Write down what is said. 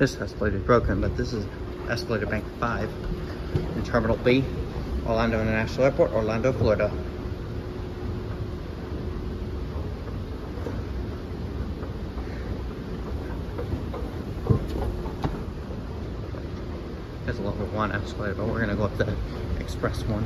This escalator is broken, but this is escalator bank five in Terminal B, Orlando International Airport, Orlando, Florida. There's a level one escalator, but we're gonna go up the express one.